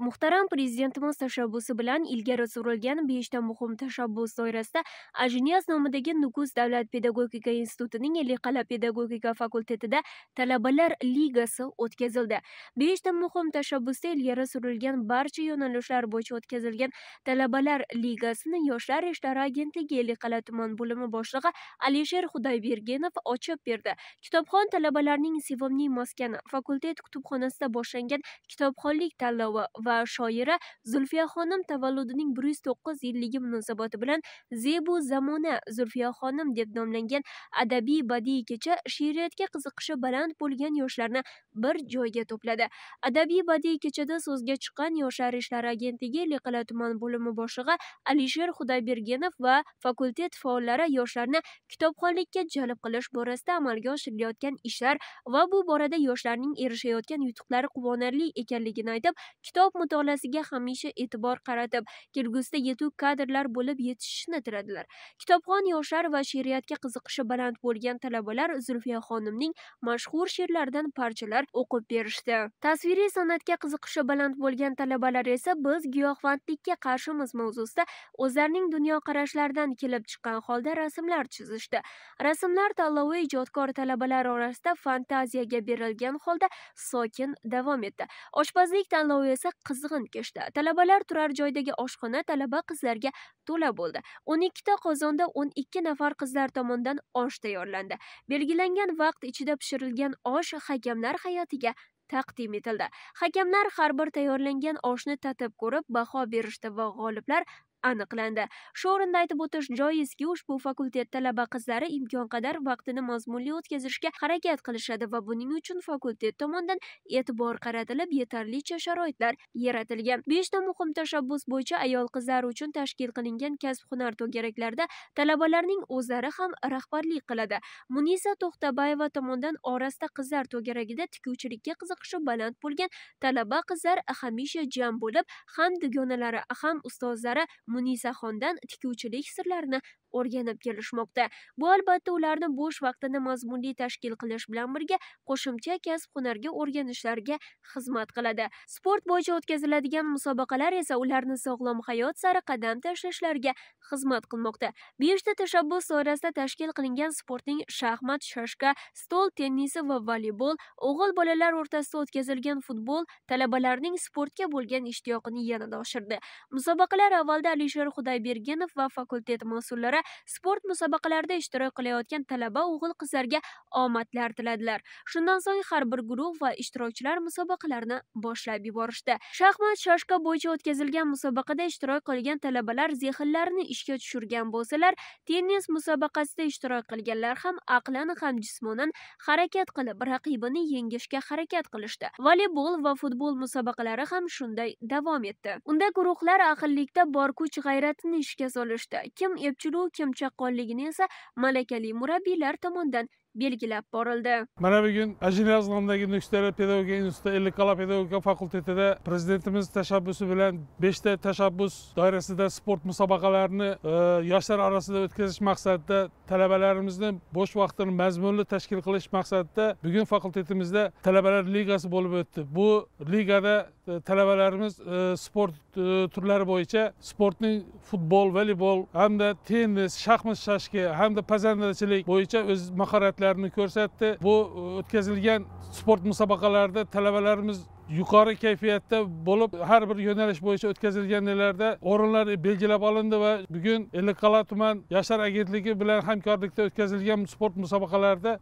muhtaram prezidentimiz tashabbusi bilan ilgari surilgan beshta muhim tashabbus doirasida ajnias nomidagi nukus davlat pedagogika institutining ellikqal'a pedagogika fakultetida talabalar ligasi o'tkazildi. Beshta muhim tashabbusda ilgari surilgan barcha yo'nalishlar bo'yicha o'tkazilgan talabalar ligasini yoshlar ishlari agentligi ellikqal'a tuman bo'limi boshlig'i alisher xudoybergenov ochib berdi. Kitobxon talabalarning sevimli maskani fakultet kutubxonasida boshlangan kitobxonlik tanlovi va shoira zulfiyaxonim tavalludining bir yuz to'qqiz yilligi munosabati bilan zebu zamona zulfiyaxonim deb nomlangan adabiy badiiy kecha she'riyatga qiziqishi baland bo'lgan yoshlarni bir joyga to'pladi. Adabiy badiiy kechada so'zga chiqqan yoshlar ishlari agentligi liqala tuman bo'limi boshlig'i alisher xudoybergenov va fakultet faollari yoshlarni kitobxonlikka jalb qilish borasida amalga oshirilayotgan ishlar va bu borada yoshlarning erishayotgan yutuqlari quvonarli ekanligini aytib kitob mutolaasiga hamisha e'tibor qaratib kelgusida yetuk kadrlar bo'lib yetishishni tiladilar. Kitobxon yoshlar va she'riyatga qiziqishi baland bo'lgan talabalar zulfiya xonimning mashhur she'rlaridan parchalar o'qib berishdi. Tasviriy san'atga qiziqishi baland bo'lgan talabalar esa biz giyohvandlikka qarshimiz mavzusida o'zlarining dunyoqarashlaridan kelib chiqqan holda rasmlar chizishdi. Rasmlar tanlovi ijodkor talabalar orasida fantaziyaga berilgan holda sokin davom etdi. Oshpazlik tanlovi esa qizg'in kechdi. Talabalar turar joydagi oshxona talaba qizlarga to'la bo'ldi. O'n ikkita qozonda o'n ikki nafar qizlar tomonidan osh tayyorlandi. Belgilangan vaqt ichida pishirilgan osh hakamlar hayotiga taqdim etildi. Hakamlar har bir tayyorlangan oshni tatib ko'rib baho berishdi va g'oliblar aniqlandi. Shu o'rinda aytib o'tish joizki ushbu fakultet talaba qizlari imkon qadar vaqtini mazmunli o'tkazishga harakat qilishadi va buning uchun fakultet tomonidan e'tibor qaratilib yetarlicha sharoitlar yaratilgan. Beshta muhim tashabbus bo'yicha ayol qizlar uchun tashkil qilingan kasb hunar to'garaklarida talabalarning o'zlari ham rahbarlik qiladi. Munisa to'xtabayeva tomonidan orasida qizlar to'garagida tikuvchilikka qiziqishi baland bo'lgan talaba qizlar hamisha jam bo'lib ham dugonalari ham ustozlari munisaxondan tikuvchilik sirlarini o'rganib kelishmoqda. Bu albatta ularni bo'sh vaqtini mazmunli tashkil qilish bilan birga qo'shimcha kasb hunarga o'rganishlariga xizmat qiladi. Sport bo'yicha o'tkaziladigan musobaqalar esa ularni sog'lom hayot sari qadam tashlashlariga xizmat qilmoqda. Beshta tashabbus doirasida tashkil qilingan sportning shaxmat shashka stol tennisi va voleybol o'g'il bolalar o'rtasida o'tkazilgan futbol talabalarning sportga bo'lgan ishtiyoqini yanada oshirdi. Musobaqalar avvalda alisher xudoybergenov va fakultet mas'ullari sport musobaqalarida ishtirok qilayotgan talaba o'g'il qizlarga omadlar tiladilar. Shundan so'ng har bir guruh va ishtirokchilar musobaqalarni boshlab yuborishdi. Shaxmat shashka bo'yicha o'tkazilgan musobaqada ishtirok qilgan talabalar zehnlarini ishga tushirgan bo'lsalar tennis musobaqasida ishtirok qilganlar ham aqlan ham jismonan harakat qilib raqibini yengishga harakat qilishdi. Voleybol va futbol musobaqalari ham shunday davom etdi. Unda guruhlar aqllikda bor kuch g'ayratini ishga solishdi. Kim epchilu kim chaqqonligini esa malakali murabbiylar tomonidan belgilab borildi. Mana bugun ajinaz nomidagi pedagogika instituti ellikqal'a pedagogika fakultetida prezidentimiz tashabbusi bilan beshta tashabbus doirasida sport musobaqalarini e, yoshlar orasida o'tkazish maqsadida talabalarimizni bo'sh vaqtini mazmunli tashkil qilish maqsadida bugun fakultetimizda talabalar ligasi bo'lib o'tdi. Bu ligada e, talabalarimiz e, sport turlari bo'yicha sportning futbol voleybol hamda tennis shaxmat shashka hamda pazandachilik bo'yicha o'z mahorat faoliyatlarini ko'rsatdi bu o'tkazilgan sport musobaqalarida talabalarimiz yuqori kayfiyatda bo'lib har bir yo'nalish bo'yicha o'tkazilganlarda o'rinlar belgilab olindi va bugun ellikqal'a tuman yoshlar agentligi bilan hamkorlikda o'tkazilgan sport musobaqalarida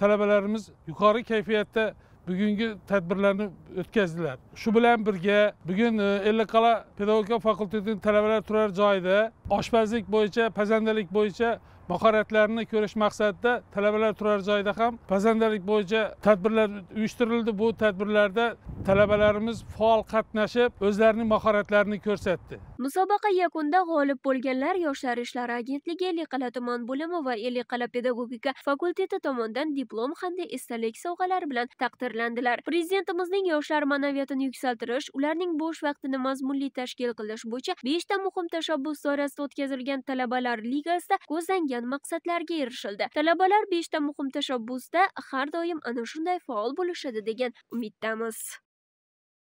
talabalarimiz yuqori kayfiyatda bugungi tadbirlarni o'tkazdilar. Shu bilan birga bugun e, ellikqal'a pedagogika fakultetining talabalar turar joyida oshpazlik bo'yicha pazandalik bo'yicha mahoratlarini ko'rish maqsadida talabalar turar joyida ham pazandalik bo'yicha tadbirlar uyushtirildi. Bu tadbirlarda talabalarimiz faol qatnashib o'zlarining mahoratlarini ko'rsatdi. Musobaqa yakunida g'olib bo'lganlar yoshlar ishlari agentligi ellikqal'a tuman bo'limi va ellikqal'a pedagogika fakulteti tomonidan diplom hamda esdalik sovg'alari bilan taqdirlandilar. Prezidentimizning yoshlar ma'naviyatini yuksaltirish ularning bo'sh vaqtini mazmunli tashkil qilish bo'yicha beshta muhim tashabbus doirasida o'tkazilgan talabalar ligasida ko'zlangan ko'zlangan maqsadlarga erishildi. Talabalar beshta muhim tashabbusda har doim ana shunday faol bo'lishadi degan umiddamiz.